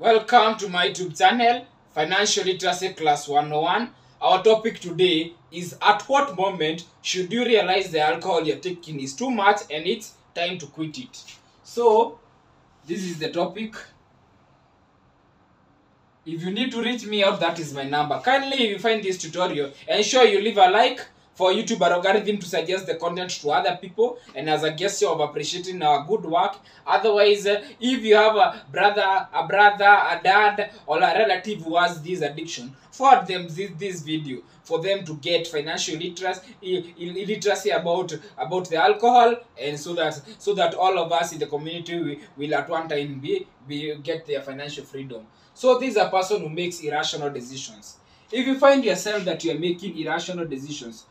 Welcome to my YouTube channel, Financial Literacy Class 101. Our topic today is at what moment should you realize the alcohol you're taking is too much and it's time to quit it. So, this is the topic. If you need to reach me out, that is my number. Kindly, if you find this tutorial, ensure you leave a like for YouTube algorithm to suggest the content to other people and as a gesture of appreciating our good work. Otherwise, uh, if you have a brother, a brother, a dad, or a relative who has this addiction, forward them this, this video for them to get financial literacy, literacy about about the alcohol, and so that so that all of us in the community will, will at one time be, be get their financial freedom. So this is a person who makes irrational decisions. If you find yourself that you are making irrational decisions,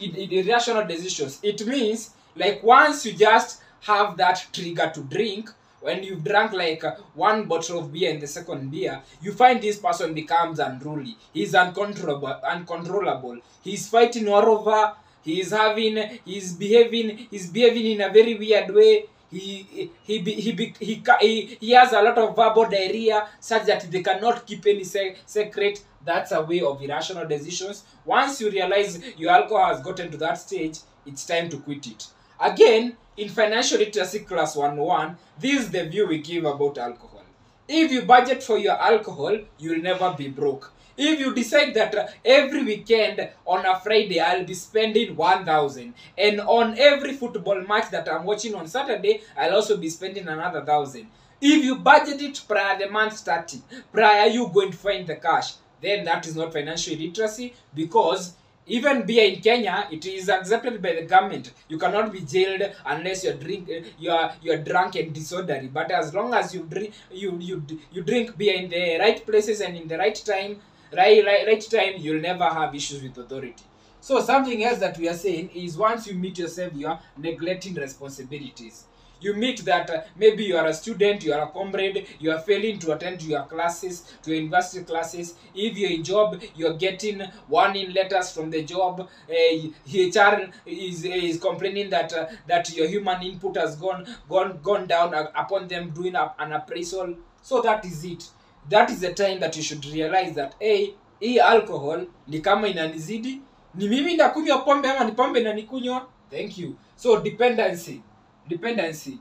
in irrational decisions, it means like once you just have that trigger to drink, when you've drank like one bottle of beer and the second beer, you find this person becomes unruly. He's uncontrollable. Uncontrollable. He's fighting all over. He's having. He's behaving. He's behaving in a very weird way. He he be, he, he he he has a lot of verbal diarrhea such that they cannot keep any se- secret. That's a way of irrational decisions. Once you realize your alcohol has gotten to that stage, it's time to quit it. Again, in financial literacy class 101, this is the view we give about alcohol. If you budget for your alcohol, you'll never be broke. If you decide that uh, every weekend on a Friday I'll be spending 1000 and on every football match that I'm watching on Saturday I'll also be spending another 1000. If you budget it prior the month starting, prior you going to find the cash, then that is not financial literacy because even beer in Kenya, it is accepted by the government. You cannot be jailed unless you're drink you are you're drunk and disorderly. But as long as you drink you you you drink beer in the right places and in the right time, right right, right time, you'll never have issues with authority. So something else that we are saying is once you meet yourself, you are neglecting responsibilities. You meet that uh, maybe you are a student, you are a comrade, you are failing to attend your classes, to your university classes. If you're in job, you are getting warning letters from the job. Uh, HR is is complaining that uh, that your human input has gone gone gone down upon them doing an appraisal. So that is it. That is the time that you should realize that hey, hii alcohol ni kama inanizidi, ni mimi ndakunywa pombe ama ni pombe inanikunywa. Thank you. So dependency. Dependency.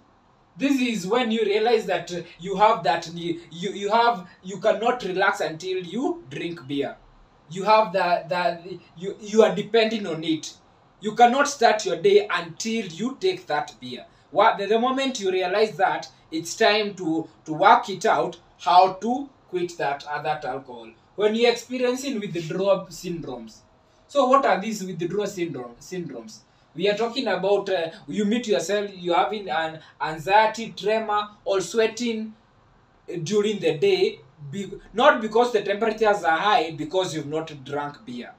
This is when you realize that you have that you, you have you cannot relax until you drink beer. You have that that you you are depending on it. You cannot start your day until you take that beer. What the, the moment you realize that it's time to to work it out how to quit that uh, that alcohol. When you're experiencing withdrawal syndromes. So what are these withdrawal syndrome syndromes? We are talking about uh, you meet yourself you having an anxiety tremor or sweating uh, during the day be, not because the temperatures are high because you've not drunk beer.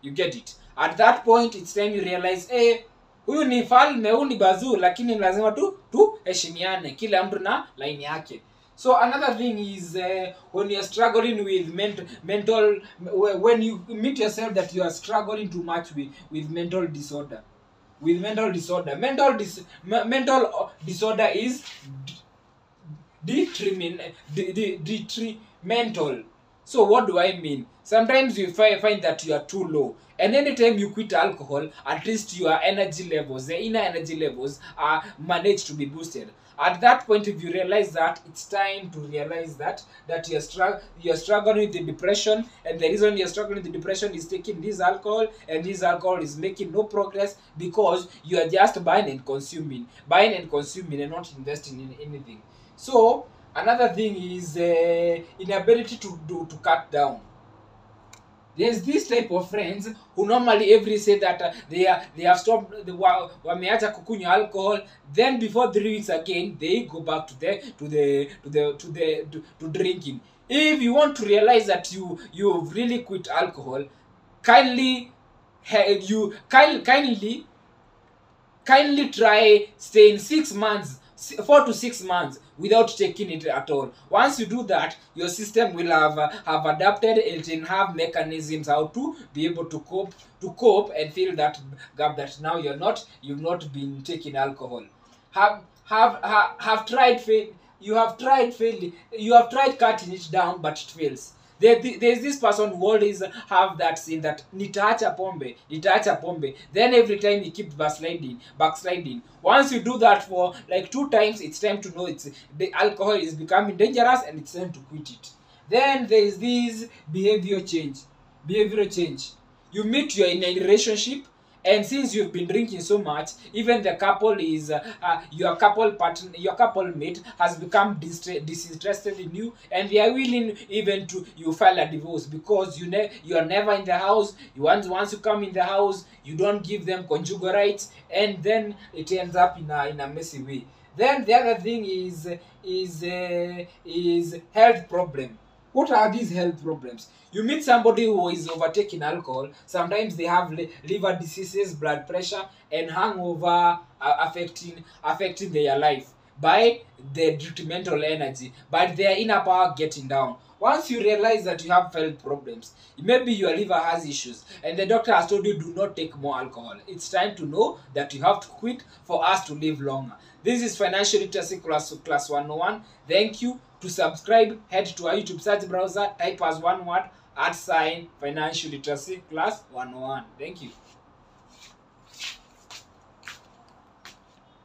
You get it? At that point it's time you realize hey huyu ni falme huyu ni bazuu lakini lazima tu tuheshimiane kila mtu na laini yake so another thing is uh, when you're struggling with ment- mental when you meet yourself that you are struggling too much with, with mental disorder. With mental disorder. Mental dis- me- mental uh, disorder is detrimental. So what do i mean? Sometimes you fi- find that you are too low. And anytime you quit alcohol at least your energy levels the inner energy levels are managed to be boosted at that point if you realize that it's time to realize that that you're, strugg- you're struggling with the depression and the reason you're struggling with the depression is taking this alcohol and this alcohol is making no progress because you are just buying and consuming buying and consuming and not investing in anything. So another thing is uh, inability to do to cut down there's this type of friends who normally every say that uh, they are they have stopped the wa- wameacha kukunywa alcohol. Then before three weeks again they go back to the to the to the to the to, to drinking. If you want to realize that you you've really quit alcohol kindly you kind, kindly kindly try staying six months four to six months without taking it at all. Once you do that your system will have uh, have adapted it will have mechanisms how to be able to cope to cope and fill that gap that now you're not you've not been taking alcohol. Have have have, have tried fa- you have tried failing you have tried cutting it down but it fails there, there's this person who always have that scene that nitaacha pombe nitaacha pombe. Then every time he keeps backsliding backsliding. Once you do that for like two times it's time to know it's the alcohol is becoming dangerous and it's time to quit it. Then there is this behavior change behavioral change. You meet you're in a relationship and since you've been drinking so much even the couple is uh, uh, your couple partner your couple mate has become disinterested in you and they are willing even to you file a divorce because you ne- you are never in the house. You once once you come in the house you don't give them conjugal rights and then it ends up in a in a messy way. Then the other thing is is uh, is health problem what are these health problems? You meet somebody who is overtaking alcohol. Sometimes they have li- liver diseases blood pressure and hangover uh, affecting affecting their life by the detrimental energy but their inner power getting down. Once you realize that you have health problems maybe your liver has issues and the doctor has told you do not take more alcohol. It's time to know that you have to quit for us to live longer. This is financial literacy class class 101 thank you to subscribe head to our youtube search browser type as one word at sign financial literacy class 101 thank you